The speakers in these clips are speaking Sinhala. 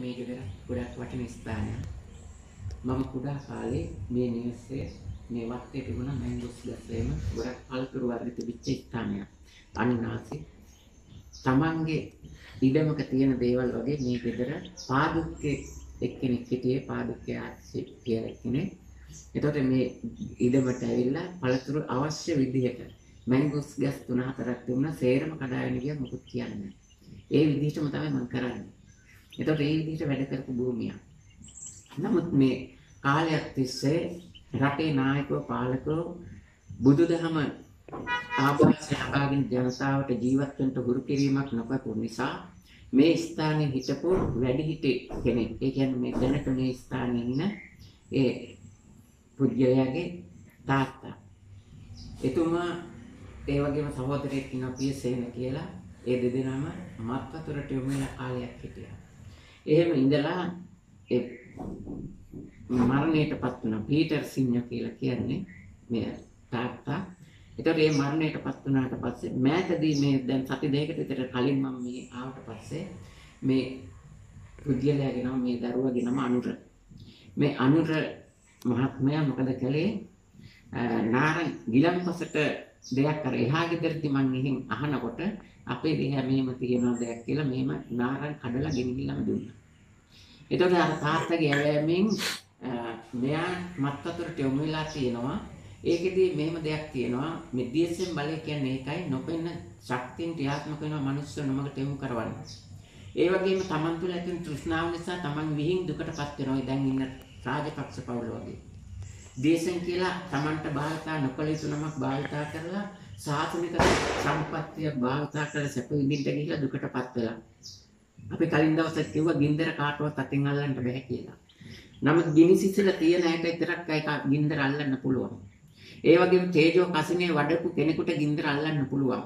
මේ ගෙදර ගොඩක් වටින ස්ථානයක්. මම කුඩා කාලේ මේ නිවසේ මේ වත්තේ තිබුණ මැංගෝස් ගස්වේම ගොඩක් පළතුරු වර්ග තිබිච්ච ස්ථානයක්. අනිනාසි තමන්ගේ ඉඩමක තියෙන දේවල් වගේ මේ ගෙදර පාදුක්කේ එක්කෙනෙක් හිටියේ පාදුක්කේ ආච්චි කියලා එක්කෙනෙක්. එතකොට මේ ඉඩමට ඇවිල්ලා පළතුරු අවශ්‍ය විදිහට මැංගෝස් ගස් තුන හතරක් තිබුණා සේරම කඩාගෙන ගියා මොකුත් කියන්නේ නැහැ. ඒ විදිහටම තමයි මම කරන්නේ. එතකොට ඒ විදිහට වැඩ කරපු භූමියක්. නමුත් මේ කාලයක් තිස්සේ රටේ නායකව පාලකව බුදුදහම ආභාෂය ලබාගෙන ජනතාවට ජීවත් වෙන්න හුරු කිරීමක් නොකරපු නිසා මේ ස්ථානයේ හිටපු වැඩිහිටි කෙනෙක් ඒ කියන්නේ මේ දැනට මේ ස්ථානයේ ඉන්න ඒ පුජ්‍යයාගේ තාත්තා එතුමා ඒ වගේම සහෝදරයෙක් ඉන්නවා පියසේන කියලා ඒ දෙදෙනාම මත් වතුරට යොමු වෙන කාලයක් හිටියා. එහෙම ඉඳලා ඒ මරණයටපත් වුණා. පීටර් සිංහ කියලා කියන්නේ මේ තාත්තා. ඒතකොට මේ මරණයටපත් වුණාට පස්සේ මෑතදී මේ දැන් සති දෙකකට විතර කලින් මම මේ ආවට පස්සේ මේ පුද්ගලයාගේ නම මේ දරුවගේ නම අනුර. මේ අනුර මහත්මයා මොකද කළේ? නාරන් ගිලන්පසට දෙයක් අර එහා ගෙදරදී මං එහෙන් අහනකොට අපේ දිහා මෙහෙම තියෙනවා දෙයක් කියලා මෙහෙම නාරන් කඩලා ගෙනිහිල්ලම දුන්නා. එතකොට අර තාත්තගේ ඇවෑමෙන් මෙයා මත් වතුරට යොමු වෙලා තියෙනවා. ඒකෙදී මෙහෙම දෙයක් තියෙනවා. මේ DSM බලය කියන්නේ ඒකයි නොපෙන්න ශක්තියින් ක්‍රියාත්මක වෙනවා මිනිස්සු නොමගට යොමු කරවන්න. ඒ වගේම Taman තුල ඇතිවන තෘෂ්ණාව නිසා Taman විහිං දුකටපත් වෙනවා. දැන් ඉන්න රාජපක්ෂ පවුල වගේ. දේශන් කියලා Tamanට භාවිතා නොකළ යුතු නමක් භාවිතා කරලා සාසනික සම්පත්තිය භාවිතා කරලා සැප විඳින්න ගිහිලා දුකටපත් වෙලා. අපි කලින් දවසේ කිව්වා ගින්දර කාටවත් අතින් අල්ලන්න බෑ කියලා. නමුත් ගිනි සිසිල තියෙන ඇයට විතරක් ඒක ගින්දර අල්ලන්න පුළුවන්. ඒ වගේම තේජෝ කසිනේ වඩපු කෙනෙකුට ගින්දර අල්ලන්න පුළුවන්.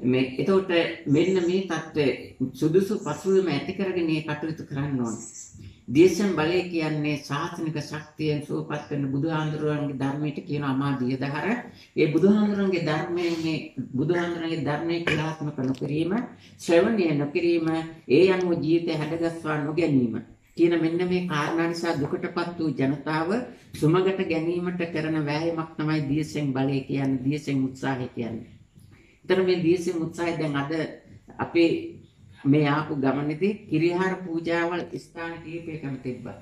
මේ එතකොට මෙන්න මේ தත්ත්වය සුදුසු පසුබිම ඇති කරගෙන මේ කටයුතු කරන්න ඕනේ. දේශම් බලය කියන්නේ ශාසනික ශක්තියෙන් සූපත් වෙන බුදුහාඳුරන්ගේ ධර්මයට කියන අමාදිය දහර. ඒ බුදුහාඳුරන්ගේ ධර්මයෙන් මේ බුදුහාඳුරන්ගේ ධර්මයේ ක්‍රියාත්මක නොකිරීම, ශ්‍රවණය නොකිරීම, ඒ අනුව ජීවිතය හැඩගස්වා නොගැනීම කියන මෙන්න මේ කාරණා නිසා දුකටපත් වූ ජනතාව සුමගට ගැනීමට කරන වෑයමක් තමයි දේශෙන් බලය කියන්නේ, දේශෙන් උත්සාහය කියන්නේ. ඒතර මේ දේශෙන් උත්සාහය දැන් අද අපේ මේ ආපු ගමනේදී කිරිහාර පූජාවල් ස්ථාන කීපයකම තිබ්බා.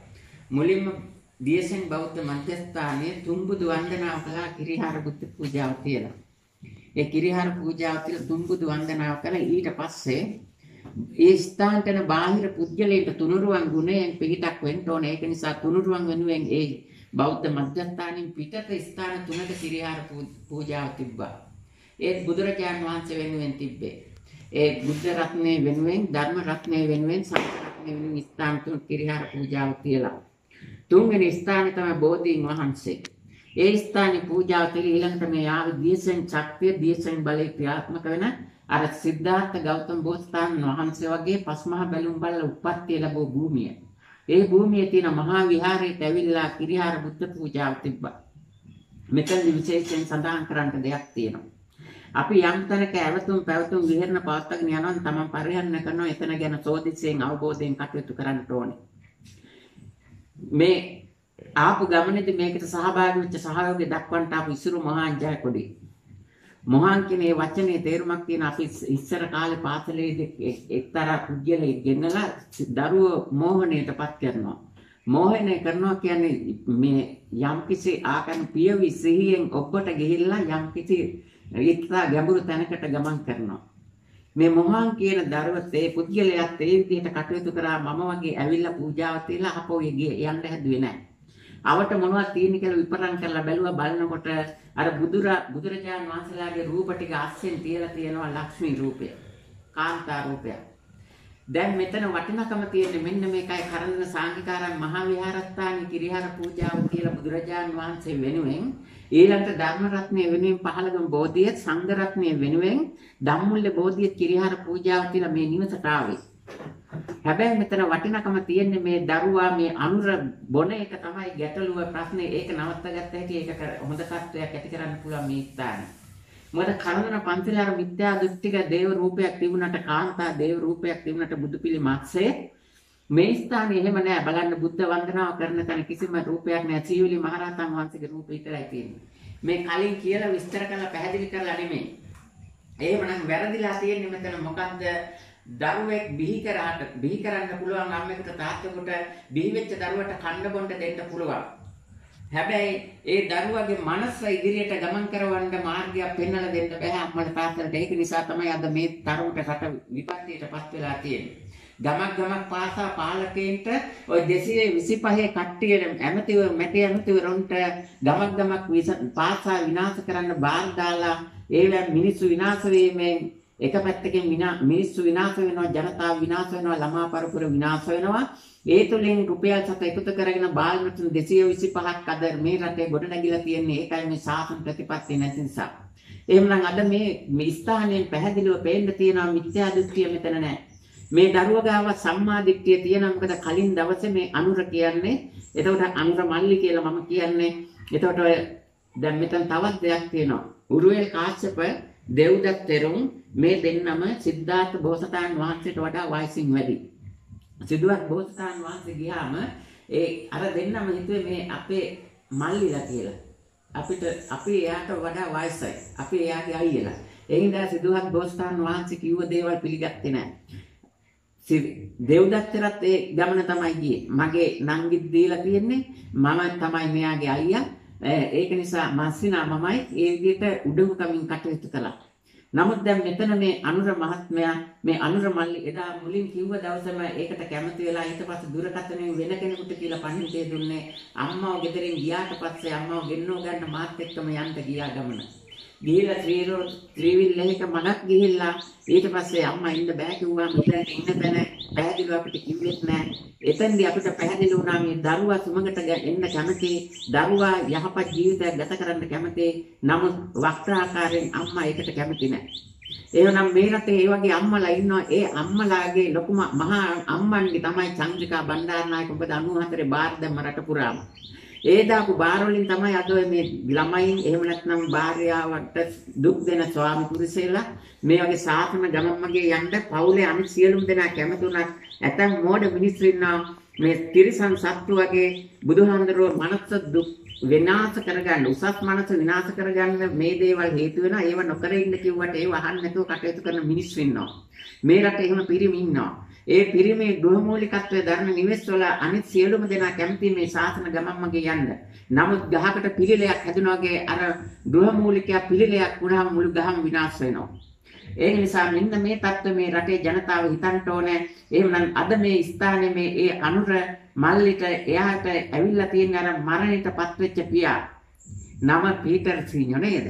මුලින්ම දියසෙන් බෞද්ධ මධ්‍යස්ථානයේ තුම්බුදු වන්දනාව කළා කිරිහාර බුද්ධ පූජාව කියලා. ඒ කිරිහාර පූජාව කියලා තුම්බුදු වන්දනාව කළා ඊට පස්සේ ඒ ස්ථානටන බාහිර පුද්ගලයන්ට තුනුරුවන් ගුණයෙන් පිහිටක් වෙන්න ඕනේ. ඒක නිසා තුනුරුවන් වෙනුවෙන් ඒ බෞද්ධ මධ්‍යස්ථානින් පිටත ස්ථාන තුනක කිරිහාර පූජාව තිබ්බා. ඒත් බුදුරජාන් වහන්සේ වෙනුවෙන් තිබ්බේ. ඒ බුද්ධ රත්නයේ වෙනුවෙන් ධර්ම රත්නයේ වෙනුවෙන් සංඝ රත්නයේ වෙනුවෙන් ස්ථාන තුන කිරිහාර පූජාව තියලා. තුන්වෙනි ස්ථානේ තමයි බෝධීන් වහන්සේ. ඒ ස්ථානේ පූජාව තියලා ඊළඟට මේ ආව දියසෙන් ශක්තිය දියසෙන් බලය ක්‍රියාත්මක වෙන අර සිද්ධාර්ථ ගෞතම බෝසතාණන් වහන්සේ වගේ පස්මහ බැලුම් බල්ල උප්පත්තිය ලැබුව භූමිය. ඒ භූමියේ තියෙන මහා විහාරයට ඇවිල්ලා කිරිහාර බුද්ධ පූජාව තිබ්බා. මෙතනදි විශේෂයෙන් සඳහන් කරන්න දෙයක් තියෙනවා. අපි යම් තැනක ඇවතුම් පැවතුම් විහෙරණ පවත්වාගෙන යනවා නම් තමන් පරිහරණය කරනවා එතන ගැන සෝදිසියෙන් අවබෝධයෙන් කටයුතු කරන්න ඕනේ. මේ ආපු ගමනේදී මේකට සහභාගී වෙච්ච සහයෝගය දක්වන්නට ආපු ඉසුරු මහා ජයකොඩි. මොහාන් කියන මේ වචනේ තේරුමක් තියෙන අපි ඉස්සර කාලේ පාසලේදී එක්තරා පුද්ගලයෙක් ගෙන්නලා දරුවෝ මෝහණයටපත් කරනවා. මෝහණය කරනවා කියන්නේ මේ යම්කිසි ආකන් පියවි සිහියෙන් ඔබට ගිහිල්ලා යම්කිසි ඉත්තා ගැඹුරු තැනකට ගමන් කරනවා. මේ මොහාන් කියන දරුවත් ඒ පුද්ගලයාත් ඒ විදිහට කටයුතු කරා මම වගේ ඇවිල්ලා පූජාව තියලා අපෝ යන්න හැදුවේ නැහැ. අවට මොනවද තියෙන්නේ කියලා විපරම් කරලා බැලුවා බලනකොට අර බුදුරා බුදුරජාන් වහන්සේලාගේ රූප ටික අස්සෙන් තියලා තියෙනවා ලක්ෂ්මී රූපය. කාන්තා රූපය. දැන් මෙතන වටිනකම තියෙන්නේ මෙන්න මේකයි කරන්න සාංගිකාරම් මහා විහාරස්ථානයේ කිරිහාර පූජාව කියලා බුදුරජාන් වහන්සේ වෙනුවෙන් ඊළඟට ධර්ම රත්නය වෙනුවෙන් පහළගම බෝධිය සංඝ රත්නය වෙනුවෙන් ධම්මුල්ල බෝධිය කිරිහාර පූජාව කියලා මේ නිවසට ආවේ. හැබැයි මෙතන වටිනකම තියෙන්නේ මේ දරුවා මේ අනුර බොන එක තමයි ගැටලුව ප්‍රශ්නේ ඒක නවත්තගත්ත හැටි ඒක හොඳ තත්ත්වයක් ඇති කරන්න පුළුවන් මේ ස්ථානේ. මොකද කනදන පන්සලේ අර මිත්‍යා දෘෂ්ටික දේව රූපයක් තිබුණාට කාන්තා දේව රූපයක් තිබුණාට බුදු පිළිමක්සේ මේ ස්ථානේ එහෙම නෑ බලන්න බුද්ධ වන්දනාව කරන තැන කිසිම රූපයක් නෑ සීවිලි මහරහතන් වහන්සේගේ රූපය විතරයි තියෙන්නේ. මේ කලින් කියලා විස්තර කරලා පැහැදිලි කරලා නෙමෙයි. එහෙමනම් වැරදිලා තියෙන්නේ මෙතන මොකද්ද? දරුවෙක් බිහි කරාට බිහි කරන්න පුළුවන් අම්මෙකුට තාත්තෙකුට බිහි වෙච්ච දරුවට කන්න බොන්න දෙන්න පුළුවන්. හැබැයි ඒ දරුවගේ මනස ඉදිරියට ගමන් කරවන්න මාර්ගයක් පෙන්වලා දෙන්න බෑ අම්මලා තාත්තලාට. ඒක නිසා තමයි අද මේ තරමට රට විපත්තියටපත් වෙලා තියෙන්නේ. ගමක් ගමක් පාසා පාලකයන්ට ওই 225 කට්ටිය ඇමතිවරු මැටි ඇමතිවරුන්ට ගමක් ගමක් පාසා විනාශ කරන්න බාර දාලා ඒවෙන් මිනිස්සු විනාශ වීමෙන් එක පැත්තකින් මිනිස්සු විනාශ වෙනවා ජනතාව විනාශ වෙනවා ළමා පරපුර විනාශ වෙනවා. ඒ තුලින් රුපියල් සත එකතු කරගෙන බාල්මතුන් 225ක් අද මේ රටේ ගොඩ නැගිලා තියෙන්නේ. ඒකයි මේ සාසන ප්‍රතිපත්තිය නැති නිසා. එහෙමනම් අද මේ මේ ස්ථානයෙන් පැහැදිලිව පේන්න තියෙනවා මිත්‍යා දෘෂ්ටිය මෙතන නැහැ මේ දරුවා ගාව සම්මා දිට්ඨිය තියෙනවා. මොකද කලින් දවසේ මේ අනුර කියන්නේ එතකොට අනුර මල්ලි කියලා මම කියන්නේ. එතකොට දැන් මෙතන තවත් දෙයක් තියෙනවා. උරුවෙල් කාශ්‍යප දෙව්දත් තෙරුන් මේ දෙන්නම සිද්ධාර්ථ බෝසතාණන් වහන්සේට වඩා වයසින් වැඩි. සිදුවත් බෝසතාණන් වහන්සේ ගියාම ඒ අර දෙන්නම හිතුවේ මේ අපේ මල්ලිලා කියලා. අපිට අපි එයාට වඩා වයසයි. අපි එයාගේ අයියලා. ඒ හින්දා සිදුවත් බෝසතාණන් වහන්සේ කිව්ව දේවල් පිළිගත්තේ නැහැ. දෙව්දත්තරත් ඒ ගමන තමයි ගියේ. මගේ නංගිත් දීලා තියෙන්නේ මම තමයි මෙයාගේ අයියා. ඒක නිසා මස්සිනා මමයි ඒ විදිහට උඩඟුකමින් කටයුතු කළා. නමුත් දැන් මෙතන මේ අනුර මහත්මයා මේ අනුර මල්ලි එදා මුලින් කිව්ව දවසම ඒකට කැමති වෙලා ඊට පස්සේ දුරකථනයෙන් වෙන කෙනෙකුට කියලා පණිවිඩය දුන්නේ අම්මව ගෙදරින් ගියාට පස්සේ අම්මව ගෙන්නව ගන්න මාත් එක්කම යන්න ගියා ගමන. ගිහිල්ලා ත්‍රිරෝ ත්‍රිවිල්ලයක මනක් ගිහිල්ලා ඊට පස්සේ අම්මා ඉන්න බෑ කිව්වා. මෙතන ඉන්න තැන පැහැදිලිව අපිට කිව්වෙත් නෑ. එතෙන්දී අපිට පැහැදිලි වුණා මේ දරුවා සුමගට එන්න කැමති. දරුවා යහපත් ජීවිතයක් ගත කරන්න කැමති. නමුත් වක්‍රාකාරයෙන් අම්මා ඒකට කැමති නෑ. එහෙනම් මේ රටේ ඒ වගේ අම්මලා ඉන්නවා. ඒ අම්මලාගේ ලොකුම මහා අම්මන්ගේ තමයි චන්ද්‍රිකා බණ්ඩාරනායක. ඔබ 94 බාර දැම්ම රට පුරාම ඒ දාපු බාර වලින් තමයි අද මේ ළමයින් එහෙම නැත්නම් භාර්යාවට දුක් දෙන ස්වාමි පුරුෂයලා මේ වගේ සාසන ගමම්මගේ යන්න පවුලේ අනිත් සියලුම දෙනා කැමතුණත් ඇතම් මෝඩ මිනිස්සු ඉන්නවා මේ තිරිසන් සත්තු වගේ බුදුහාමුදුරුවෝ මනස දුක් විනාශ කරගන්න උසස් මනස විනාශ කරගන්න මේ දේවල් හේතු වෙනවා ඒව නොකර ඉන්න කිව්වට ඒව අහන්න නැතුව කටයුතු කරන මිනිස්සු ඉන්නවා මේ රටේ එහෙම පිරිමි ඉන්නවා ඒ පිරිමේ ගෘහමූලිකත්වයේ ධර්ම නිවෙස්වල අනිත් සියලුම දෙනා කැමති මේ ශාසන ගමන්මගේ යන්න. නමුත් ගහකට පිළිලයක් හැදුනා වගේ අර ගෘහමූලිකයා පිළිලයක් වුණාම මුළු ගහම විනාශ වෙනවා. ඒ නිසා මෙන්න මේ தත්ත්ව මේ රටේ ජනතාව හිතන්න ඕනේ. එහෙමනම් අද මේ ස්ථානයේ මේ ඒ අනුර මල්ලිට එයාට ඇවිල්ලා තියෙන අර මරණයටපත් වෙච්ච පියා. නම පීටර් සීනෝ නේද?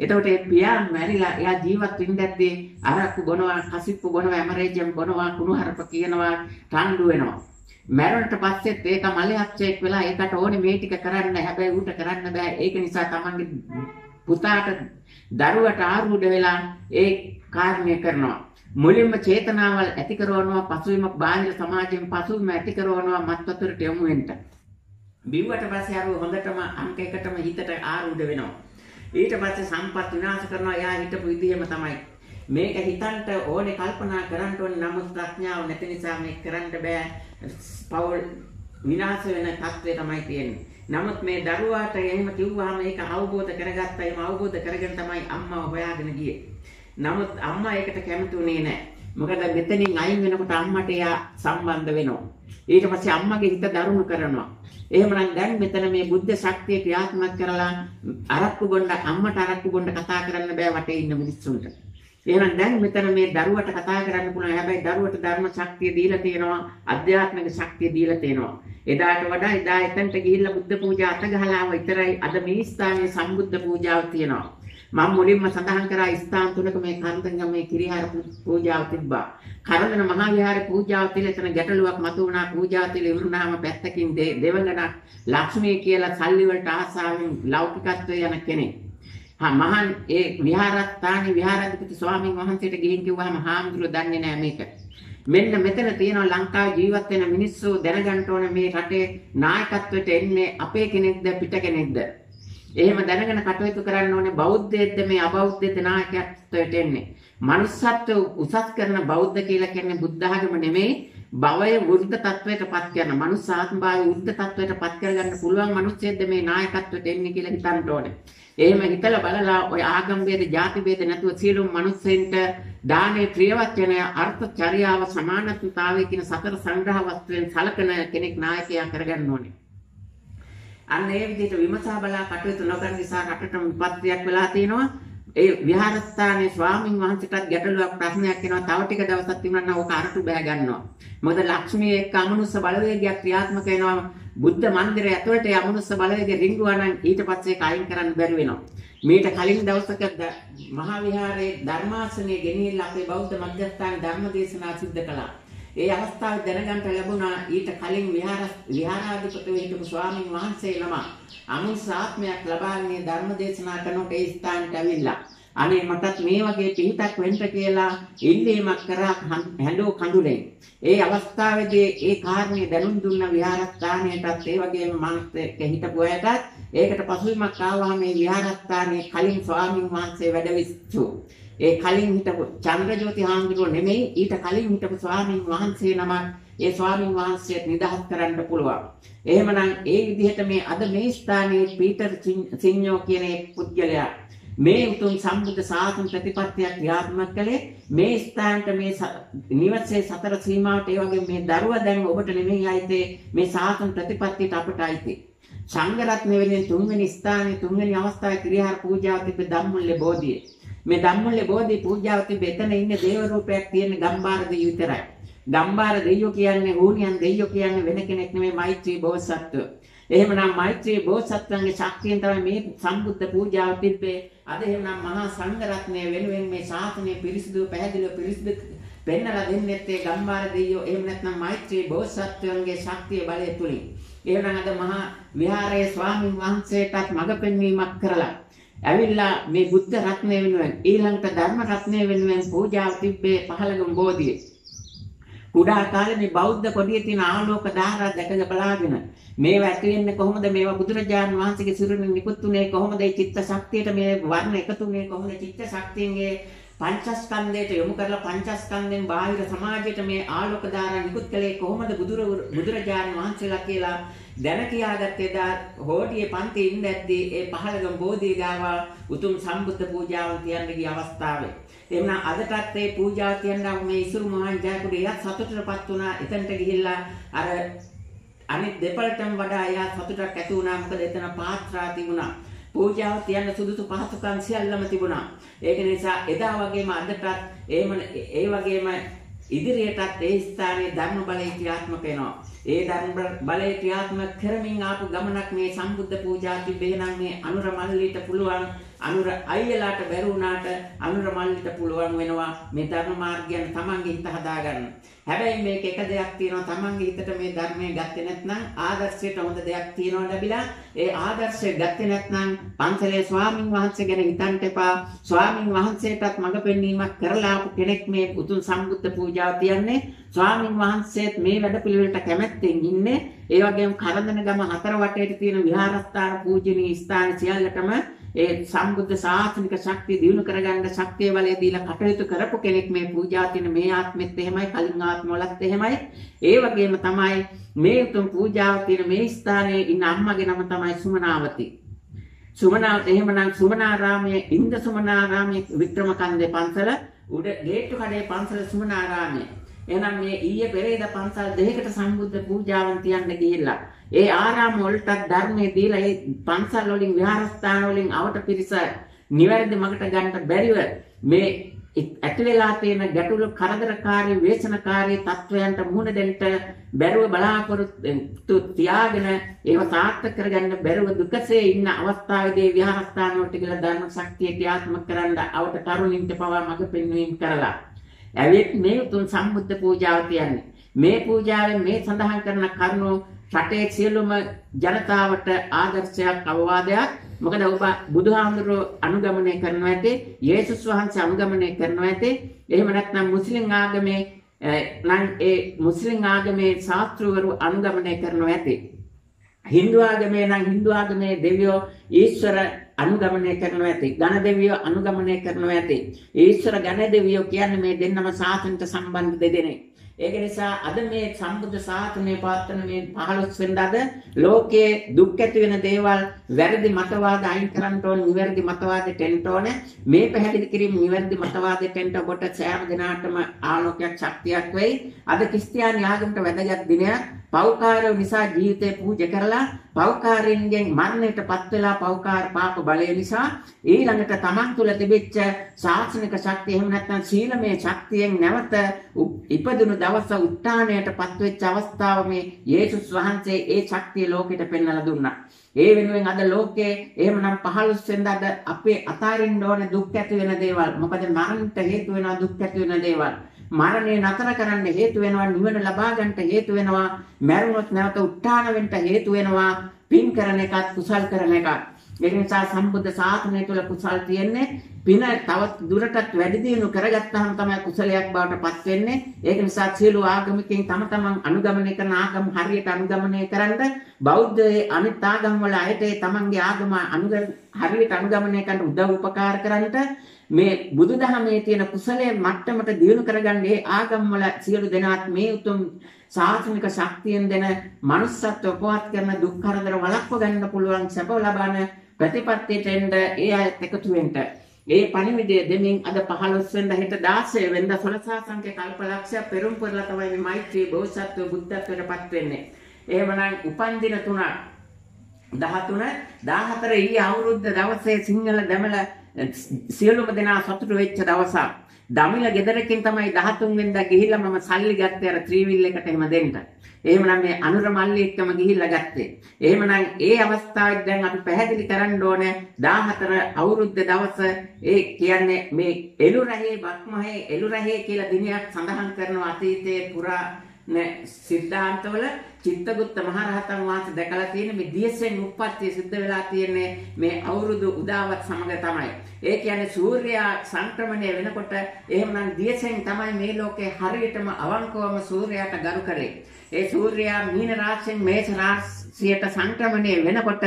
එතකොට ඒ පියා මැරිලා එයා ජීවත් වෙන්නද්දී අරක්කු බොනවා, කසිප්පු බොනවා, ඇමරේජම් බොනවා, කුණුහරුප කියනවා, රණ්ඩු වෙනවා. මැරුණට පස්සෙත් ඒක මලයක්ෂයෙක් වෙලා ඒකට ඕනේ මේ ටික කරන්න හැබැයි ඌට කරන්න බෑ. ඒක නිසා තමන්ගේ පුතාට දරුවට ආරූඪ වෙලා ඒ කාර්යය කරනවා. මුලින්ම චේතනාවල් ඇති කරනවා පසුවීම බාහිර සමාජයෙන් පසුවීම ඇති කරනවා මත් වතුරට යොමු වෙන්න. බිව්වට පස්සේ අර හොඳටම අංක එකටම හිතට ආරූඪ වෙනවා. ඊට පස්සේ සම්පත් විනාශ කරනවා එයා හිතපු විදිහම තමයි. මේක හිතන්ට ඕනේ කල්පනා කරන්න ඕනේ නමුත් ප්‍රඥාව නැති නිසා මේක කරන්න බෑ. පවල් විනාශ වෙන තත්ත්වය තමයි තියෙන්නේ. නමුත් මේ දරුවාට එහෙම කිව්වහම ඒක අවබෝධ කරගත්තා. එහෙම අවබෝධ කරගෙන තමයි අම්මා හොයාගෙන ගියේ. නමුත් අම්මා ඒකට කැමතුනේ නැහැ. මොකද මෙතනින් අයින් වෙනකොට අම්මට එයා සම්බන්ධ වෙනවා. ඊට පස්සේ අම්මගේ හිත දරුණු කරනවා. එහෙමනම් දැන් මෙතන මේ බුද්ධ ශක්තිය ක්‍රියාත්මක කරලා අරක්කු බොන්න අම්මට අරක්කු බොන්න කතා කරන්න බෑ වටේ ඉන්න මිනිස්සුන්ට. එහෙනම් දැන් මෙතන මේ දරුවට කතා කරන්න පුළුවන්. හැබැයි දරුවට ධර්ම ශක්තිය දීලා තියෙනවා, අධ්‍යාත්මික ශක්තිය දීලා තියෙනවා. එදාට වඩා එදා එතනට ගිහිල්ලා බුද්ධ පූජා අත ගහලාම විතරයි අද මේ ස්ථානයේ සම්බුද්ධ පූජාව තියෙනවා. මම මුලින්ම සඳහන් කරා ස්ථාන තුනක මේ කන්දගමේ කිරිහාර පූජාව තිබ්බා. කරවන මහා විහාරේ පූජාව තියලා එතන ගැටලුවක් මතුවුණා. පූජාව තියලා ඉවරුනාම පැත්තකින් දෙවඟන ලක්ෂ්මී කියලා සල්ලි වලට ආසාවෙන් ලෞකිකත්වයේ යන කෙනෙක්. හා මහන් ඒ විහාරස්ථානයේ විහාරාධිපති ස්වාමීන් වහන්සේට ගිහින් කිව්වහම හාමුදුරුවෝ දන්නේ නැහැ මේක. මෙන්න මෙතන තියෙනවා ලංකාවේ ජීවත් වෙන මිනිස්සු දැනගන්න ඕනේ මේ රටේ නායකත්වයට එන්නේ අපේ කෙනෙක්ද පිට කෙනෙක්ද එහෙම දැනගෙන කටයුතු කරන්න ඕනේ බෞද්ධයෙක්ද මේ අබෞද්ධයෙක්ද නායකත්වයට එන්නේ. manussත්ව උසස් කරන බෞද්ධ කියලා කියන්නේ බුද්ධඝම නෙමෙයි භවයේ වෘද්ධ තත්වයට පත් කරන මනුස්සාත්මභාවයේ වෘද්ධ තත්වයට පත් කරගන්න පුළුවන් මිනිස්සෙක්ද මේ නායකත්වයට එන්නේ කියලා හිතන්න ඕනේ. එහෙම හිතලා බලලා ওই ආගම් ભેද, ಜಾති ભેද නැතුව සියලුම මිනිස්සෙන්ට දානේ ප්‍රියවචනය, අර්ථ චර්යාව, සමානත්වතාවය කියන සතර සංග්‍රහ වස්තුවෙන් සලකන කෙනෙක් නායකයා කරගන්න ඕනේ. අන්න ඒ විදිහට විමසා බලා කටයුතු නොකරන නිසා රටට විපත්තියක් වෙලා තියෙනවා. ඒ විහාරස්ථානයේ ස්වාමින් වහන්සේටත් ගැටලුවක් ප්‍රශ්නයක් එනවා. තව ටික දවසක් තිබුණා නම් ඕක අරටු බෑ ගන්නවා. මොකද ලක්ෂ්මී එක්ක අමනුෂ්‍ය බලවේගයක් ක්‍රියාත්මක වෙනවා. බුද්ධ මන්දිරය ඇතුළට යමනුස්ස බලවේග රිංගුවා නම් ඊට පස්සේ ඒක අයින් කරන්න බැරි වෙනවා. මීට කලින් දවසක මහා විහාරයේ ධර්මාසනයේ ගෙනියලා අපේ බෞද්ධ මධ්‍යස්ථාන ධර්ම දේශනා සිද්ධ කළා. ඒ අවස්ථාවේ දැනගන්න ලැබුණා ඊට කලින් විහාර විහාරාධිපති හිටපු ස්වාමින් වහන්සේ නම අනුස් ආත්මයක් ලබාගෙන ධර්ම දේශනා කරනකොට ඒ ස්ථානට ඇවිල්ලා අනේ මටත් මේ වගේ පිහිටක් වෙන්න කියලා ඉල්ලීමක් කරා හැඬෝ කඳුලෙන්. ඒ අවස්ථාවේදී ඒ කාරණේ දැනුම් දුන්න විහාරස්ථානයටත් ඒ වගේම මානසික හිටපු අයටත් ඒකට පසුබිමක් ආවහම මේ විහාරස්ථානයේ කලින් ස්වාමින් වහන්සේ වැඩවිච්චු. ඒ කලින් හිටපු චන්ද්‍රජෝති හාමුදුරුව නෙමෙයි ඊට කලින් හිටපු ස්වාමින් වහන්සේ නම ඒ ස්වාමින් වහන්සේට නිදහස් කරන්න පුළුවන්. එහෙමනම් ඒ විදිහට මේ අද මේ ස්ථානයේ පීටර් සිඤ්ඤෝ කියන පුද්ගලයා මේ උතුම් සම්බුද්ධ සාසන ප්‍රතිපත්තියක් ක්‍රියාත්මක කළේ මේ ස්ථානට මේ නිවසේ සතර සීමාවට ඒ වගේ මේ දරුවා දැන් ඔබට නෙමෙයි අයිති මේ සාසන ප්‍රතිපත්තියට අපට අයිති. සංඝ රත්න වෙනින් තුන්වෙනි ස්ථානයේ තුන්වෙනි අවස්ථාවේ ක්‍රියාහාර පූජාව තිබෙ ධම්මුල්ලේ බෝධියේ. මේ ධම්මුල්ලේ බෝධි පූජාව තිබෙ එතන ඉන්නේ දේව රූපයක් තියෙන ගම්බාර දෙවියෝ විතරයි ගම්බාර දෙවියෝ කියන්නේ ඌණියන් දෙවියෝ කියන්නේ වෙන කෙනෙක් නෙමෙයි මෛත්‍රී බෝසත්ත්වෝ එහෙමනම් මෛත්‍රී බෝසත්වන්ගේ ශක්තියෙන් තමයි මේ සම්බුද්ධ පූජාව තිබ්බේ. අද එහෙමනම් මහා සංඝ රත්නය වෙනුවෙන් මේ ශාසනය පිරිසිදු පැහැදිලිව පිරිසිදු පෙන්නලා දෙන්නෙත් ඒ ගම්බාර දෙයියෝ එහෙම නැත්නම් මෛත්‍රී බෝසත්වයන්ගේ ශක්තිය බලය තුලින්. එහෙනම් අද මහා විහාරයේ ස්වාමින් වහන්සේටත් මඟ පෙන්වීමක් කරලා ඇවිල්ලා මේ බුද්ධ රත්නය වෙනුවෙන් ඊළඟට ධර්ම රත්නය වෙනුවෙන් පූජාව තිබ්බේ පහළගම බෝධියේ. කුඩා කාලේ මේ බෞද්ධ කොඩියේ තියෙන ආලෝක ධාරා දැක බලාගෙන මේවා ඇති වෙන්නේ කොහොමද? මේවා බුදුරජාණන් වහන්සේගේ සිරුරින් නිකුත් උනේ කොහොමද? ඒ චිත්ත ශක්තියට මේ වර්ණ එකතු වුනේ කොහොමද? චිත්ත ශක්තියගේ පංචස්කන්ධයට යොමු කරලා පංචස්කන්ධෙන් බාහිර සමාජයට මේ ආලෝක ධාරා නිකුත් කළේ කොහොමද බුදුරජාණන් වහන්සේලා කියලා දැන කියාගත්තේ දා හෝඩියේ පන්ති ඉඳද්දී ඒ පහළගම බෝධිය ගාව උතුම් සම්බුද්ධ පූජාව තියන්න ගිය අවස්ථාවේ. එමුනා අදටත් ඒ පූජාව තියන්න මේ ඉසුරු මහන් ජයකුඩියත් සතුටටපත් වුණා. එතනට ගිහිල්ලා අර අනිත් දෙපළටම වඩා එයා සතුටක් ඇති වුණා. මොකද එතන පාත්‍රා තිබුණා. පූජාව තියන්න සුදුසු පහසුකම් සියල්ලම තිබුණා ඒක නිසා එදා වගේම අදටත් එහෙම ඒ වගේම ඉදිරියටත් ඒ ස්ථානයේ ධර්ම බලය ක්‍රියාත්මක වෙනවා. ඒ ධර්ම බලය ක්‍රියාත්මක කරමින් ආපු ගමනක් මේ සම්බුද්ධ පූජා තිබේ නම් මේ අනුර මල්ලිට පුළුවන් අනුර අයියලාට බැරි වුණාට අනුර මල්ලිට පුළුවන් වෙනවා මේ ධර්ම මාර්ගයන් තමන්ගේ හිත හදාගන්න. හැබැයි මේක එක දෙයක් තියෙනවා තමන්ගේ හිතට මේ ධර්මය ගත්තේ නැත්නම් ආදර්ශයට හොඳ දෙයක් තියෙනවා ලැබිලා ඒ ආදර්ශය ගත්තේ නැත්නම් පන්සලේ ස්වාමින් වහන්සේ ගැන හිතන්න එපා. ස්වාමින් වහන්සේටත් මඟ පෙන්වීමක් කරලා ආපු කෙනෙක් මේ උතුම් සම්බුද්ධ පූජාව තියන්නේ ස්වාමින් වහන්සේත් මේ වැඩපිළිවෙලට කැමැත්තෙන් ඉන්නේ. ඒ වගේම කරඳන ගම හතර වටේට තියෙන විහාරස්ථාන පූජනීය ස්ථාන සියල්ලටම ඒ සම්බුද්ධ ශාසනික ශක්තිය දිනු කරගන්න ශක්තිය බලය දීලා කටයුතු කරපු කෙනෙක් මේ පූජා තියෙන මේ ආත්මෙත් එහෙමයි කලින් ආත්මවලත් එහෙමයි. ඒ වගේම තමයි මේ උතුම් පූජාව තියෙන මේ ස්ථානයේ ඉන්න අම්මගේ නම තමයි සුමනාවති. සුමනාවත එහෙමනම් සුමනාරාමයේ ඉන්ද සුමනාරාමයේ වික්‍රමකන්දේ පන්සල උඩ ගේට්ටු කඩේ පන්සල සුමනාරාමයේ. එහෙනම් මේ ඊයේ පෙරේද පන්සල් දෙකකට සම්බුද්ධ පූජාවන් තියන්න ගිහිල්ලා ඒ ආරාම වලට ධර්මයේ දීලා ඒ පන්සල් වලින් විහාරස්ථාන වලින් අවට පිරිස නිවැරදි මගට ගන්න බැරිව මේ ඇති වෙලා තියෙන ගැටලු කරදරකාරී වේසනකාරී තත්වයන්ට මුහුණ දෙන්න බැරුව බලාපොරොත්තු තියාගෙන ඒව සාර්ථක කරගන්න බැරුව දුකසේ ඉන්න අවස්ථාවේදී විහාරස්ථාන වලට ගිහලා ධර්ම ශක්තිය ක්‍රියාත්මක කරන්න අවට තරුණින්ට පවා මඟ පෙන්වීම කරලා ඇවිත් මේ උතුම් සම්බුද්ධ පූජාව තියන්නේ මේ පූජාවෙන් මේ සඳහන් කරන කරුණු රටේ සියලුම ජනතාවට ආදර්ශයක් අවවාදයක්. මොකද ඔබ බුදුහාමුදුරුවෝ අනුගමනය කරනවා ඇති යේසුස් වහන්සේ අනුගමනය කරනවා ඇති. එහෙම නැත්නම් මුස්ලිම් ආගමේ නම් ඒ මුස්ලිම් ආගමේ ශාස්ත්‍රවරු අනුගමනය කරනවා ඇති. හින්දු ආගමේ නම් හින්දු ආගමේ දෙවියෝ ඊශ්වර අනුගමනය කරනවා ඇති. ඝන දෙවියෝ අනුගමනය කරනවා ඇති. ඊශ්වර ඝන දෙවියෝ කියන්නේ මේ දෙන්නම සාසනට සම්බන්ධ දෙදෙනෙක්. ඒක නිසා අද මේ සම්බුද්ධ ශාසනය පවත්වන මේ 15 වෙනිදාද ලෝකයේ දුක් ඇති වෙන දේවල් වැරදි මතවාද අයින් කරන්න ඕන නිවැරදි මතවාදයට එන්න ඕන. මේ පැහැදිලි කිරීම නිවැරදි මතවාදයට එන්න ඔබට සෑම දිනාටම ආලෝකයක් ශක්තියක් වෙයි. අද ක්‍රිස්තියානි ආගමට වැදගත් දිනයක්. පෞකාරය නිසා ජීවිතේ පූජා කරලා පෞකාරයෙන්ගෙන් මරණයටපත් වෙලා පෞකාර පාප බලය නිසා ඊළඟට තමන් තුළ තිබිච්ච ශාසනික ශක්තිය එහෙම නැත්නම් සීලමය ශක්තියෙන් නැවත ඉපදුණු දවස උත්ථානයටපත් වෙච්ච අවස්ථාව මේ යේසුස් වහන්සේ ඒ ශක්තිය ලෝකෙට පෙන්වලා දුන්නා. ඒ වෙනුවෙන් අද ලෝකේ එහෙමනම් 15 වෙනිදාද අපේ අතාරින්න ඕනේ දුක් ඇති වෙන දේවල්. මොකද මරණයට හේතු වෙනවා දුක් ඇති වෙන දේවල්. මරණය නතර කරන්න හේතු වෙනවා නිවන ලබා ගන්නට හේතු වෙනවා මරුණොත් නැවත උත්ථාන වෙන්න හේතු වෙනවා පින් කරන එකත් කුසල් කරන එකත් ඒ නිසා සම්බුද්ධ ශාසනය තුළ කුසල් තියෙන්නේ පින තවත් දුරටත් වැඩි දියුණු කරගත්තාම තමයි කුසලයක් බවට පත් වෙන්නේ. ඒක නිසා සියලු ආගමිකයන් තම තමන් අනුගමනය කරන ආගම හරියට අනුගමනය කරන්න බෞද්ධයේ අනිත් ආගම් වල අයට තමන්ගේ ආගම අනුගමනය හරියට අනුගමනය කරන්න උදව් උපකාර කරන්නට මේ බුදුදහමේ තියෙන කුසලයේ මට්ටමට දියුණු කරගන්න ඒ ආගම් වල සියලු දෙනාත් මේ උතුම් සාසනික ශක්තියෙන් දෙන manussත්ව උපවත් කරන දුක් කරදර වළක්ව ගන්න පුළුවන් සැප ලබන ප්‍රතිපත්තියට එන්න ඒ අයත් එකතු වෙන්න. ඒ පණිවිඩය දෙමින් අද 15 වෙනිදා හෙට 16 වෙනිදා සොලසාසංක කල්පලක්ෂය පෙරම් පුරලා තමයි මේ මෛත්‍රී බෝසත්ව බුද්ධත්වයටපත් වෙන්නේ. එහෙමනම් උපන්දින තුන 13 14 ඊ අවුරුද්ද දවසේ සිංහල දෙමළ සියලුම දෙනා සතුටු වෙච්ච දවසක්. දමිල ගෙදරකින් තමයි 13 වෙනිදා ගිහිල්ලා මම සල්ලි ගත්තේ අර ත්‍රිවිල් එකට එහෙම දෙන්න. එහෙමනම් මේ අනුර මල්ලි එක්කම ගිහිල්ලා ගත්තේ. එහෙමනම් ඒ අවස්ථාවේ දැන් අපි පැහැදිලි කරන්න ඕනේ 14 අවුරුද්ද දවස ඒ කියන්නේ මේ එළුරහේ බක්මහේ එළුරහේ කියලා දිනයක් සඳහන් කරන අතීතයේ පුරා සිද්ධාන්තවල චිත්තගුත්ත මහරහතන් වහන්සේ දැකලා තියෙන මේ දියසෙන් උප්පත්තිය සිද්ධ වෙලා තියෙන්නේ මේ අවුරුදු උදාවත් සමග තමයි. ඒ කියන්නේ සූර්යයා සංක්‍රමණය වෙනකොට එහෙමනම් දියසෙන් තමයි මේ ලෝකේ හරියටම අවංකවම සූර්යයාට ගරු කරේ. ඒ සූර්යයා මීන රාශියෙන් මේෂ රාශියට සංක්‍රමණය වෙනකොට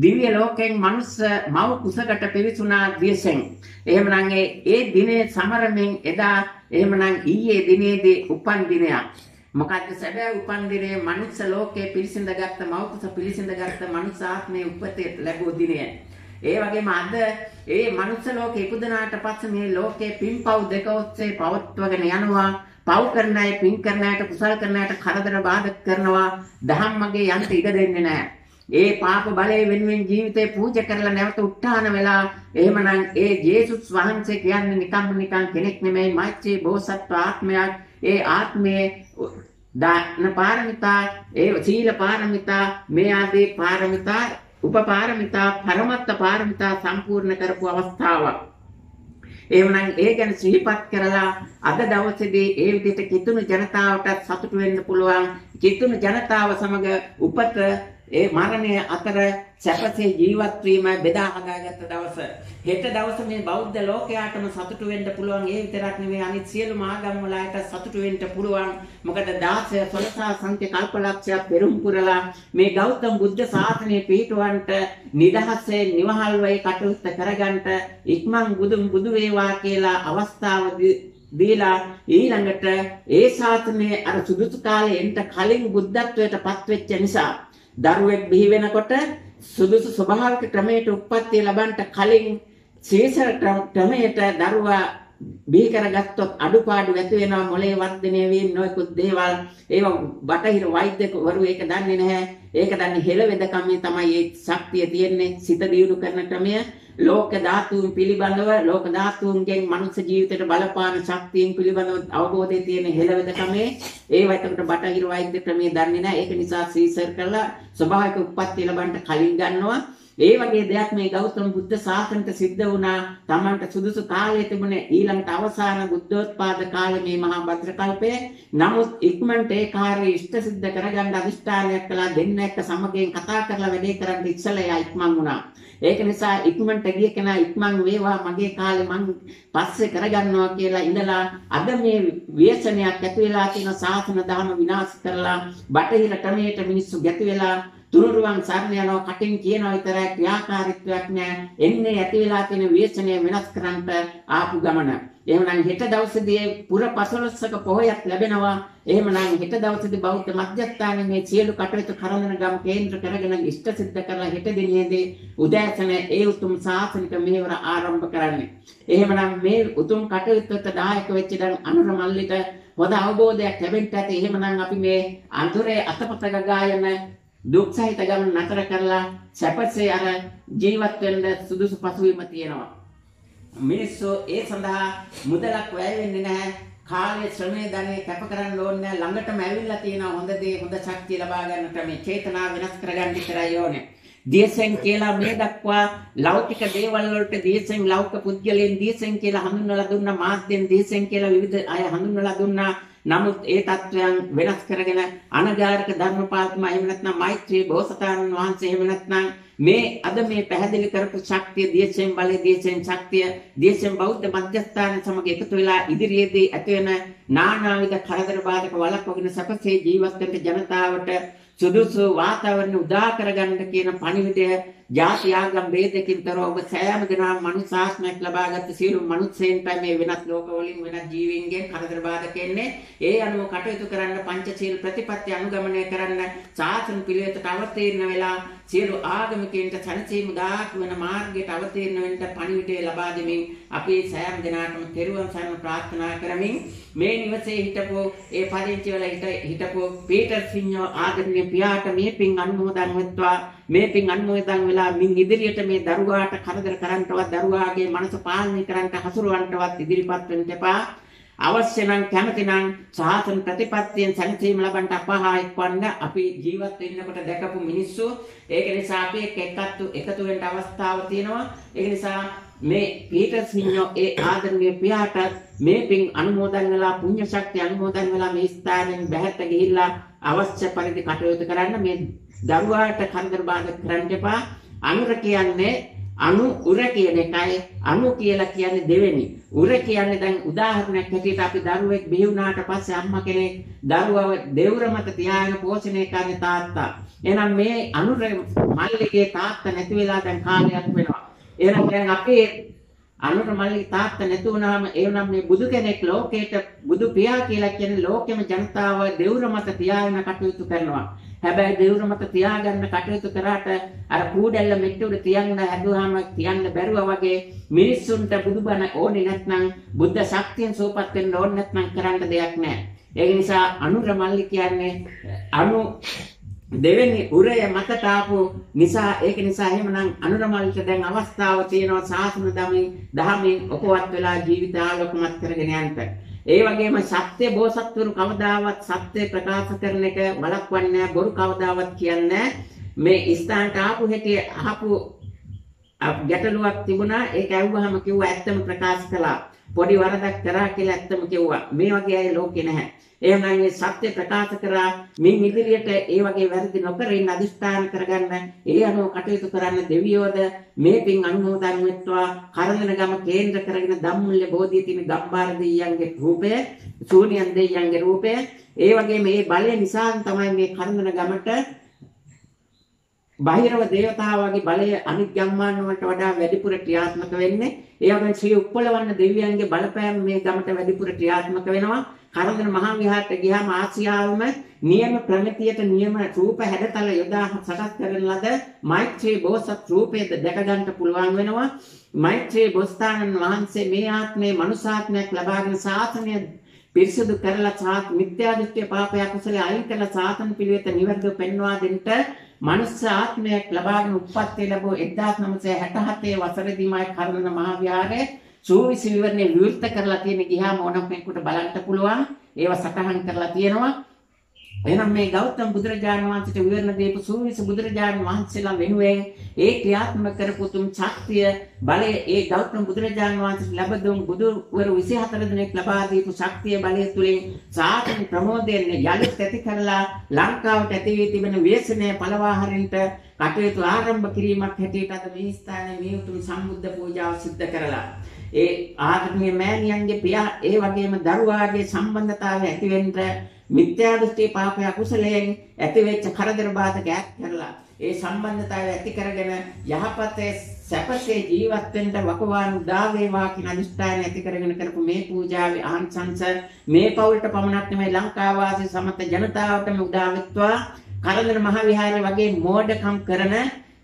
දිව්‍ය ලෝකයෙන් මනුස්ස මව කුසකට පිවිසුනා දියසෙන්. එහෙමනම් ඒ දිනේ සමරමින් එදා එහෙමනම් ඊයේ දිනේදී උපන් දිනයක්. මොකද්ද සැබෑ උපන් දිනේ මනුස්ස ලෝකයේ පිරිසිඳගත්ත මව කුස පිරිසිඳගත්ත මනුස්ස ආත්මයේ උපතේ ලැබුව දිනය. ඒ වගේම අද ඒ මනුස්ස ලෝකේ ඉපදුනාට පස්සේ මේ ලෝකේ පින්පව් දෙක ඔස්සේ පවත්වගෙන යනවා පව් කරන අය පින් කරන අයට කුසල් කරන අයට කරදර බාධක කරනවා ධම්මගේ යන්ත ඉඩ දෙන්නේ නැහැ. ඒ පාප බලය වෙනුවෙන් ජීවිතේ පූජා කරලා නැවත උත්හාන වෙලා එහෙමනම් ඒ ජේසුස් වහන්සේ කියන්නේ නිකම්ම නිකම් කෙනෙක් නෙමෙයි මෛත්‍රී බෝසත්ව ආත්මයක් ඒ ආත්මයේ දාන පාරමිතා ඒ සීල පාරමිතා මේ ආදී පාරමිතා උපපාරමිතා පරමත්ත පාරමිතා සම්පූර්ණ කරපු අවස්ථාවක්. එහෙමනම් ඒ ගැන සිහිපත් කරලා අද දවසේදී ඒ විදිහට කිතුණු ජනතාවට සතුටු වෙන්න පුළුවන් කිතුණු ජනතාව සමග උපත ඒ මරණය අතර සැපසේ ජීවත් වීම බෙදා හදාගත්ත දවස. හෙට දවස මේ බෞද්ධ ලෝකයාටම සතුටු වෙන්න පුළුවන්. ඒ විතරක් නෙවෙයි අනිත් සියලුම ආගම් වලට සතුටු වෙන්න පුළුවන්. මොකද 16 සොලසා සංඛ්‍ය කල්පලක්ෂයක් පෙරම් පුරලා මේ ගෞතම බුද්ධ ශාසනය පිහිටවන්නට නිදහසේ නිවහල් වෙයි කටයුත්ත කරගන්නට ඉක්මන් බුදුන් බුදු වේවා කියලා අවස්ථාව දීලා ඊළඟට ඒ ශාසනයේ අර සුදුසු කාලේ එන්ට කලින් බුද්ධත්වයට පත්වෙච්ච නිසා දරුවෙක් බිහි වෙනකොට සුදුසු ස්වභාවික ක්‍රමයට උත්පත්ති ලබන්නට කලින් සීසර ක්‍රමයට දරුවා බිහි කරගත්තොත් අඩුපාඩු ඇති වෙනවා මොලේ වර්ධනය වීම නොයෙකුත් දේවල්. ඒව බටහිර වෛද්‍යවරු ඒක දන්නේ නැහැ. ඒක දන්නේ හෙළ වෙදකමේ තමයි ඒ ශක්තිය තියෙන්නේ. සිත දියුණු කරන ක්‍රමය. ලෝක ධාතුන් පිළිබඳව ලෝක ධාතුන්ගෙන් මනුෂ්‍ය ජීවිතයට බලපාන ශක්තියින් පිළිබඳව අවබෝධය තියෙන හෙළවෙදකමේ ඒව එතකොට බටහිර වෛද්‍ය ක්‍රමයේ දන්නේ නැහැ ඒක නිසා සීසර් කරලා ස්වභාවික උප්පත්ති ලබන්න කලින් ගන්නවා ඒ වගේ දෙයක් මේ ගෞතම බුද්ධ ශාසනයට සිද්ධ වුණා. Tamanට සුදුසු කාලය තිබුණේ ඊළඟට අවසාන බුද්ධෝත්පාද කාලේ මේ මහා භද්‍ර කල්පයේ. නමුත් ඉක්මනට ඒ කාර්යය ඉෂ්ට සිද්ධ කරගන්න අදිෂ්ඨානයක් කළා දෙන්න එක්ක සමගයෙන් කතා කරලා වැඩේ කරන්න ඉස්සලා එයා ඉක්මන් වුණා. ඒක නිසා ඉක්මනට ගිය කෙනා ඉක්මන් වේවා මගේ කාලේ මං පස්සේ කරගන්නවා කියලා ඉඳලා අද මේ ව්‍යසනයක් ඇති වෙලා තියෙන සාසන ධර්ම විනාශ කරලා බටහිර ක්‍රමයට මිනිස්සු ගැති වෙලා තුනුරුවන් සරණ යනවා කටින් කියනවා විතරයි ක්‍රියාකාරීත්වයක් නැහැ. එන්නේ ඇති වෙලා තියෙන ව්‍යසනය වෙනස් කරන්නට ආපු ගමන. එහෙමනම් හෙට දවසේදී පුර පසළොස්වක පොහොයක් ලැබෙනවා. එහෙමනම් හෙට දවසේදී බෞද්ධ මධ්‍යස්ථානයේ මේ සියලු කටයුතු කරන ගම කේන්ද්‍ර කරගෙන ඉෂ්ට සිද්ධ කරලා හෙට දිනේදී උදෑසන ඒ උතුම් ශාසනික මෙහෙවර ආරම්භ කරන්නේ. එහෙමනම් මේ උතුම් කටයුත්තට දායක වෙච්ච දැන් අනුර මල්ලිට හොඳ අවබෝධයක් ලැබෙන්න ඇති. එහෙමනම් අපි මේ අඳුරේ අතපත ගායන දුක් සහිත ගමන නතර කරලා සැපසේ අර ජීවත් වෙන්න සුදුසු පසුබිම තියෙනවා. මිනිස්සු ඒ සඳහා මුදලක් වැය වෙන්නේ නැහැ. කාලය ශ්‍රමය ධනෙ කැප කරන්න ඕනේ නැහැ. ළඟටම ඇවිල්ලා තියෙන හොඳ දේ හොඳ ශක්තිය ලබා ගන්නට මේ චේතනාව වෙනස් කරගන්න විතරයි ඕනේ. දියසෙන් කියලා මේ දක්වා ලෞකික දේවල් වලට දියසෙන් ලෞකික පුද්ගලයන් දියසෙන් කියලා හඳුන්වලා දුන්නා මාධ්‍යෙන් දියසෙන් කියලා විවිධ අය හඳුන්වලා දුන්නා නමුත් ඒ தත්වයන් වෙනස් කරගෙන අනගාරක ධර්මපාලතුමා එහෙම නැත්නම් මෛත්‍රී බෝසතාණන් වහන්සේ එහෙම නැත්නම් මේ අද මේ පැහැදිලි කරපු ශක්තිය දියසෙන් බලය දියසෙන් ශක්තිය දියසෙන් බෞද්ධ මධ්‍යස්ථාන සමග එකතු වෙලා ඉදිරියේදී ඇති වෙන නානාවිද කරදර බාධක වළක්වගෙන සැපසේ ජීවත් ජනතාවට සුදුසු වාතාවරණ උදා කරගන්න කියන පණිවිඩය ජාති ආගම් ભેදකින් තොර ඔබ සෑම දිනම මනුසාස්මයක් ලබාගත් සියලු මිනිස්සෙන්ට මේ වෙනත් ලෝකවලින් වෙනත් ජීවීන්ගෙන් කරදර බාධක එන්නේ. ඒ අනුව කටයුතු කරන්න පංචශීල ප්‍රතිපත්ති අනුගමනය කරන්න සාසන පිළිවෙතට අවතීර්ණ වෙලා සියලු ආගමිකයන්ට සැනසීම දායක වෙන මාර්ගයට අවතීර්ණ වෙන්න පණිවිඩය ලබා දෙමින් අපි සෑම දිනකටම තෙරුවන් සරණ ප්‍රාර්ථනා කරමින් මේ නිවසේ හිටපු ඒ පදිංචි වල හිටපු පීටර් සිඤ්ඤෝ ආදරණීය පියාට මේ පින් අනුමෝදන් වෙත්වා. මේ පින් අනුමෝදන් වෙලා මින් ඉදිරියට මේ දරුවාට කරදර කරන්නටවත් දරුවාගේ මනස පාලනය කරන්නට හසුරවන්නටවත් ඉදිරිපත් වෙන්න එපා. අවශ්‍ය නම් කැමති නම් සාසන ප්‍රතිපත්තියෙන් සැනසීම ලබන්න අපහා එක්වන්න අපි ජීවත් වෙන්නකොට දැකපු මිනිස්සු. ඒක නිසා අපි එක්ක එකතු එකතු වෙන්න අවස්ථාව තියෙනවා. ඒක නිසා මේ පීටර් සිඤ්ඤෝ ඒ ආදරණීය පියාට මේ පින් අනුමෝදන් වෙලා පුණ්‍ය ශක්තිය අනුමෝදන් වෙලා මේ ස්ථානෙන් බැහැරට ගිහිල්ලා අවශ්‍ය පරිදි කටයුතු කරන්න මේ දරුවාට කරදර බාධා කරන්න එපා අනුර කියන්නේ අනු උර කියන එකයි අනු කියලා කියන්නේ දෙවෙනි. උර කියන්නේ දැන් උදාහරණයක් හැටියට අපි දරුවෙක් බිහි වුණාට පස්සේ අම්මා කෙනෙක් දරුවව දෙවුර මත තියාගෙන පෝෂණය කරන තාත්තා. එහෙනම් මේ අනුර මල්ලිගේ තාත්තා නැති වෙලා දැන් කාලයක් වෙනවා. එහෙනම් දැන් අපේ අනුර මල්ලිගේ තාත්තා නැති වුණාම එවනම් මේ බුදු කෙනෙක් ලෝකේට බුදු පියා කියලා කියන්නේ ලෝකෙම ජනතාව දෙවුර මත තියාගෙන කටයුතු කරනවා. හැබැයි දෙවුර මත තියාගන්න කටයුතු කරාට අර කූඩැල්ල මෙට්ට උඩ තියන්න හැදුවාම තියන්න බැරුවා වගේ මිනිස්සුන්ට බුදුබණ ඕනේ නැත්නම් බුද්ධ ශක්තියෙන් සෝපත් වෙන්න ඕනේ නැත්නම් කරන්න දෙයක් නැහැ. ඒ නිසා අනුර මල්ලි කියන්නේ අනු දෙවෙනි උරය මතට ආපු නිසා ඒක නිසා එහෙමනම් අනුරමල්ට දැන් අවස්ථාව තියෙනවා සාසන දමින් දහමින් උපවත් වෙලා ජීවිත ආලෝකමත් කරගෙන යන්න. ඒ වගේම සත්‍ය බෝසත්වරු කවදාවත් සත්‍ය ප්‍රකාශ කරන එක වළක්වන්නේ බොරු කවදාවත් කියන්නේ මේ ස්ථානට ආපු හැටි අහපු ගැටලුවක් තිබුණා. ඒක ඇහුවහම කිව්වා ඇත්තම ප්‍රකාශ කළා. පොඩි වරදක් කරා කියලා ඇත්තම කිව්වා. මේ වගේ අය ලෝකේ නැහැ. එහෙනම් මේ සත්‍ය ප්‍රකාශ කරා මින් ඉදිරියට ඒ වගේ වැරදි නොකර ඉන්න අදිස්ථාන කරගන්න ඒ අනුව කටයුතු කරන්න දෙවියෝද මේ පින් අනුමෝදන් වෙත්වා. කරදන ගම කේන්ද්‍ර කරගෙන ධම්මුල්‍ය බෝධිය තියෙන ගම්බාර දෙයියන්ගේ රූපය ශූන්‍යයන් දෙයියන්ගේ රූපය ඒ වගේ මේ බලය නිසා තමයි මේ කරදන ගමට බාහිරව දේවතාවාගේ බලය අනිත් ගම්මාන වලට වඩා වැඩිපුර ක්‍රියාත්මක වෙන්නේ. ඒ වගේම ශ්‍රී උප්පලවන්න දෙවියන්ගේ බලපෑම මේ ගමට වැඩිපුර ක්‍රියාත්මක වෙනවා. කරදර මහා විහාරට ගියාම ආසියාවම නියම ප්‍රමිතියට නියම රූප හැඩතල යොදා සකස් කරන ලද මෛත්‍රී බෝසත් රූපයද දැක ගන්නට පුළුවන් වෙනවා. මෛත්‍රී බොස්තානන් වහන්සේ මේ ආත්මේ මනුසාත්මයක් ලබාගෙන සාසනය පිරිසුදු කරලා සාත් මිත්‍යා දෘෂ්ටි පාපය කුසලයේ අයින් කරලා සාතන් පිළිවෙත නිවැරදිව පෙන්වා දෙන්න මනුස්ස ආත්මයක් ලබාගෙන උප්පත්ති ලැබුව 1967 වසරේදීමයි කර්ණන මහා විහාරයේ සූවිසි විවරණේ විවෘත කරලා තියෙන ගියාම ඕනම කෙනෙකුට බලන්න පුළුවන්. ඒවා සටහන් කරලා තියෙනවා. එහෙනම් මේ ගෞතම බුදුරජාණන් වහන්සේට විවරණ දීපු සූවිසි බුදුරජාණන් වහන්සේලා වෙනුවෙන් ඒ ක්‍රියාත්මක කරපු තුම් ශක්තිය බලය ඒ ගෞතම බුදුරජාණන් වහන්සේට ලැබ දුන් බුදුවරු 24 දෙනෙක් ලබා දීපු ශක්තිය බලය තුලින් සාසන ප්‍රමෝදයෙන් යලිත් ඇති කරලා ලංකාවට ඇති වී තිබෙන ව්‍යසනය පළවා හරින්ට කටයුතු ආරම්භ කිරීමක් හැටියට අද මේ ස්ථානයේ මේ උතුම් සම්බුද්ධ පූජාව සිද්ධ කරලා. ඒ ආත්මීය මෑණියන්ගේ පියා ඒ වගේම දරුවාගේ සම්බන්ධතාවය ඇති වෙන්න මිත්‍යා දෘෂ්ටි පාපය අකුසලයෙන් ඇතිවෙච්ච කරදර බාධක ඈත් කරලා ඒ සම්බන්ධතාවය ඇති කරගෙන යහපතේ සැපසේ ජීවත් වෙන්න වකවානු දා වේවා කියන අදිෂ්ඨානය ඇති කරගෙන කරපු මේ පූජාවේ ආංශංශ මේ පවුලට පමණක් නෙමෙයි ලංකා වාසී සමත ජනතාවටම උදා වෙත්වා. කරදර මහ විහාරය වගේ මෝඩකම් කරන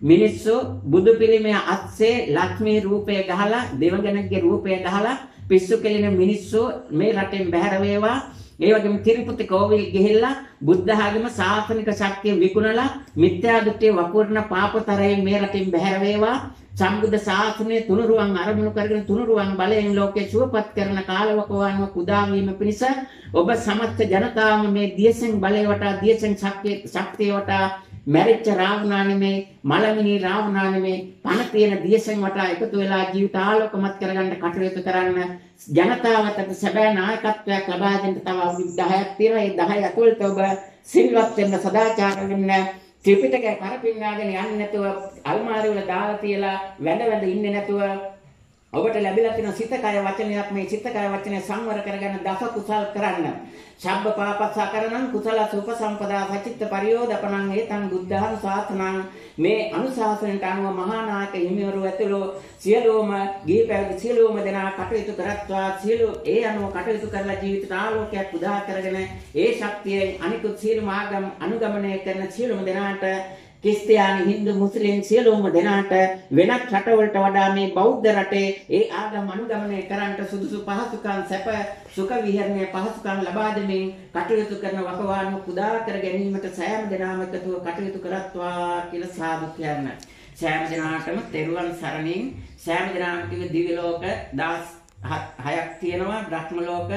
මිනිස්සු බුදු පිළිමය අත්සේ ලක්ෂ්මී රූපය ගහලා දෙවඟනගේ රූපය ගහලා පිස්සු කෙලින මිනිස්සු මේ රටෙන් බැහැර වේවා. ඒ වගේම තිරුපති කෝවිල් ගිහිල්ලා බුද්ධ ආගම සාසනික ශක්තිය විකුණලා මිත්‍යා දෘෂ්ටිය වපුරන පාපතරයෙන් මේ රටින් බැහැර වේවා. සම්බුද්ධ ශාසනය තුනුරුවන් අරමුණු කරගෙන තුනුරුවන් බලයෙන් ලෝකේ සුවපත් කරන කාලවකවානුව කුදා වීම පිණිස ඔබ සමස්ත ජනතාවම මේ දියසෙන් බලය වටා දියසෙන් ශක්තිය වටා මැරිච්ච රාවණා නෙමේ මලමිනී රාවණා නෙමේ පණ තියෙන දියසෙන් වටා එකතු වෙලා ජීවිත ආලෝකමත් කරගන්න කටයුතු කරන්න ජනතාවට සැබෑ නායකත්වයක් ලබා දෙන්න තව අවුරුදු 10ක් තියෙනවා. ඒ 10 ඇතුළත ඔබ සිල්වත් වෙන්න සදාචාර වෙන්න ත්‍රිපිටකය කරපින්නාගෙන යන්නේ නැතුව අල්මාරිය වල දාලා තියලා වැඳ වැඳ ඉන්නේ නැතුව ඔබට ලැබිලා තියෙන සිත කය වචනයක් මේ සිත කය වචනය සංවර කරගන්න දස කුසල් කරන්න. ශබ්බ පාපස්සා කරනං කුසල සුප සම්පදා සචිත්ත පරියෝදපණං ඒතං බුද්ධාන සාසනං මේ අනුශාසනයට අනුව මහා නායක හිමිවරු ඇතුළු සියලුම ගිහි පැවිදි සියලුම දෙනා කටයුතු කරත්වා සියලු ඒ අනුව කටයුතු කරලා ජීවිතට ආලෝකයක් උදා කරගෙන ඒ ශක්තියෙන් අනිකුත් සියලුම ආගම් අනුගමනය කරන සියලුම දෙනාට ක්‍රිස්තියානි හින්දු මුස්ලිම් සියලුම දෙනාට වෙනත් රටවලට වඩා මේ බෞද්ධ රටේ ඒ ආගම අනුගමනය කරන්නට සුදුසු පහසුකම් සැප සුඛ විහරණය පහසුකම් ලබා දෙමින් කටයුතු කරන වකවානුව කුදා කර ගැනීමට සෑම දෙනාම එකතුව කටයුතු කරත්වා කියලා සාදු කියන්න. සෑම දෙනාටම තෙරුවන් සරණින් සෑම දෙනාටම දිව්‍ය ලෝක 16ක් තියෙනවා බ්‍රහ්ම ලෝක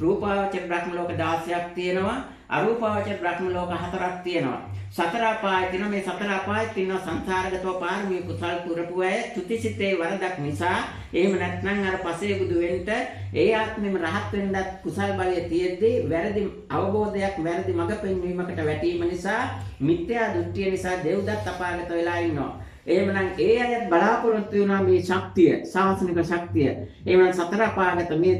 රූපාවචර බ්‍රහ්ම ලෝක 16ක් තියෙනවා අරූපාවචර බ්‍රහ්ම ලෝක 4ක් තියෙනවා සතර අපාය තියෙන මේ සතර අපාය තියෙන සංසාරගතව පාරමී කුසල් පුරපු අය තුතිසිතේ වරදක් නිසා එහෙම නැත්නම් අර පසේ බුදු වෙන්න ඒ ආත්මෙම රහත් වෙන්නත් කුසල් බලය තියෙද්දී වැරදි අවබෝධයක් වැරදි මඟ පෙන්වීමකට වැටීම නිසා මිත්‍යා දෘෂ්ටිය නිසා දෙව්දත් අපාගත වෙලා ඉන්නවා එහෙමනම් ඒ අයත් බලාපොරොත්තු වෙනවා මේ ශක්තිය, ශාසනික ශක්තිය. එහෙමනම් සතර අපාගත මේ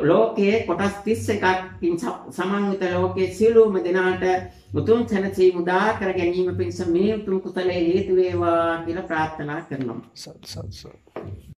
ලෝකයේ කොටස් 31කින් සමන්විත ලෝකයේ සියලුම දෙනාට උතුම් සැනසීම උදා කර ගැනීම පිණිස මේ උතුම් කුසලයේ හේතු වේවා කියලා ප්‍රාර්ථනා කරනවා. සත් සත් සත්